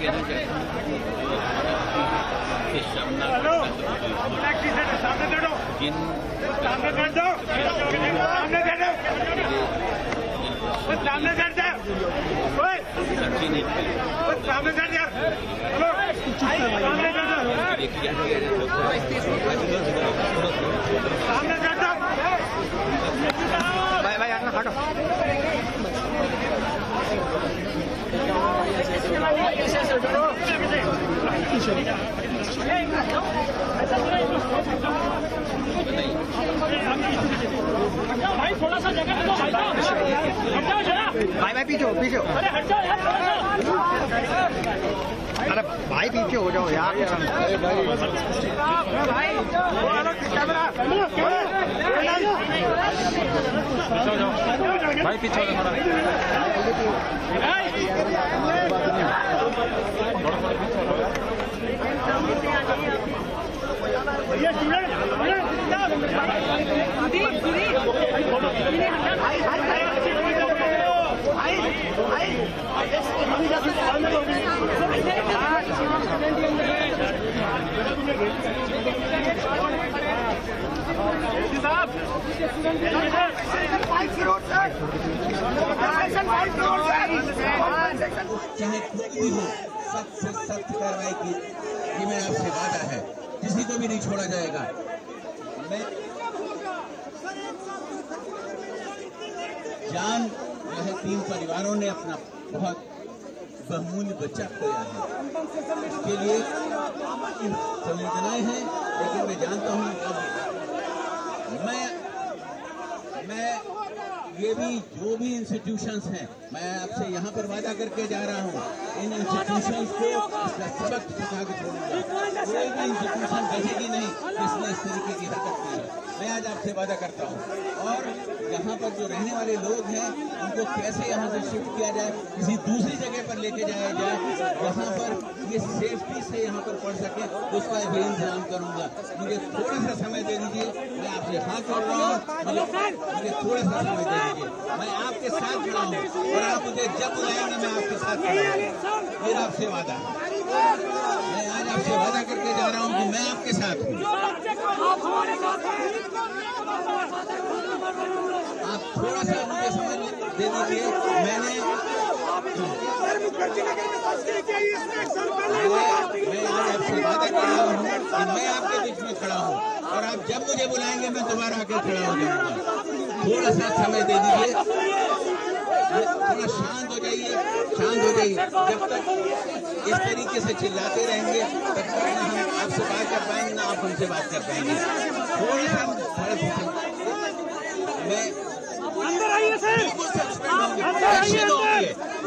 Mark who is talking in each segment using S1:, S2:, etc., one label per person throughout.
S1: जिन
S2: सामने कर दो सामने कर दो सामने कर दो सामने कर दो सामने कर दो
S1: ये किया गया
S2: सामने कर दो
S3: भाई भाई आना हटो
S4: भाई थोड़ा सा जगह दे दो भाई साहब हट जाओ जरा
S3: भाई भाई पीछे हो पीछे हो
S4: अरे हट जाओ यार थोड़ा सा
S3: अरे भाई पीछे हो जाओ यार
S2: भाई पीछे भैया
S5: चाहे कोई भी हो सख्त से सख्त कार्रवाई की ये मेरा आपसे वादा है किसी को भी नहीं छोड़ा जाएगा मैं जान जो तीन परिवारों ने अपना बहुत बहुमूल्य बच्चा खोया है। इसके लिए संवेदनाएँ हैं, लेकिन मैं जानता हूँ अब मैं मैं ये भी जो भी इंस्टीट्यूशंस हैं। मैं आपसे यहाँ पर वादा करके जा रहा हूँ। इन इंस्टीट्यूशंस को इसका सबक सिखा के छोड़ूँगा कोई भी इंस्टीट्यूशन कहेगी नहीं इसने इस तरीके की हरकत की है। आज आपसे वादा करता हूँ। और यहाँ पर जो रहने वाले लोग हैं, उनको कैसे यहाँ से शिफ्ट किया जाए, किसी दूसरी जगह पर लेके जाया जाए यहाँ पर ये सेफ्टी से यहाँ पर पढ़ सके, उसका भी इंतज़ाम करूँगा। मुझे थोड़ा सा समय दे दीजिए, मैं आपसे हाथ जोड़ रहा हूँ मुझे थोड़ा सा समय दे दीजिए। मैं आपके साथ खड़ा हूँ और आप मुझे जब बुलाएँगे, मैं आपके साथ खड़ा हूँ। मेरा आपसे वादा है। मैं आज आपसे वादा करके जा रहा हूँ कि मैं आपके साथ हूँ। आप थोड़ा सा मुझे समझ दे दीजिए मैंने मैं आज आपसे वादा कर रहा हूँ कि मैं आपके बीच में खड़ा हूँ। और आप जब मुझे बुलाएँगे मैं दोबारा आकर खड़ा हो जाऊँगा। थोड़ा सा समय दे दीजिए। थोड़ा शांत हो शांत हो जाइए जब तक इस तरीके से चिल्लाते रहेंगे तब तक ना हम आपसे बात कर पाएँगे ना आप हमसे बात कर पाएँगे। थोड़ा सा मैं
S4: अंदर आइए सर।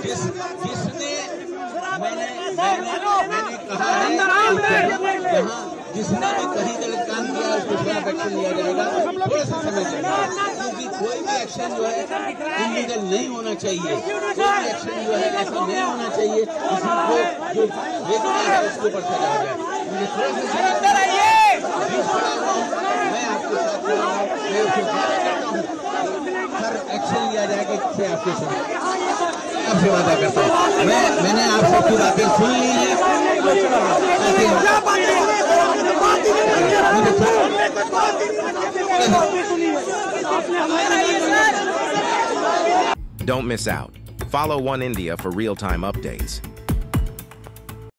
S5: जिस जिसने मैंने मैंने मैंने कहा है यहाँ जिसने भी कहीं गलत काम किया खिलाफ एक्शन लिया जाएगा थोड़ा सा समय क्योंकि कोई भी एक्शन जो है इलीगल नहीं होना चाहिए। कोई भी एक्शन जो है ऐसा नहीं होना चाहिए। किसी को जो व्यक्ति है उसके ऊपर सजा जाए। मुझे थोड़ा सा मैं आपके साथ मैं उसे करता हूँ हर एक्शन लिया जाएगा इससे आपके साथ। आपसे वादा करता हूँ। मैं मैंने आप
S6: Don't miss out. Follow One India for real time updates.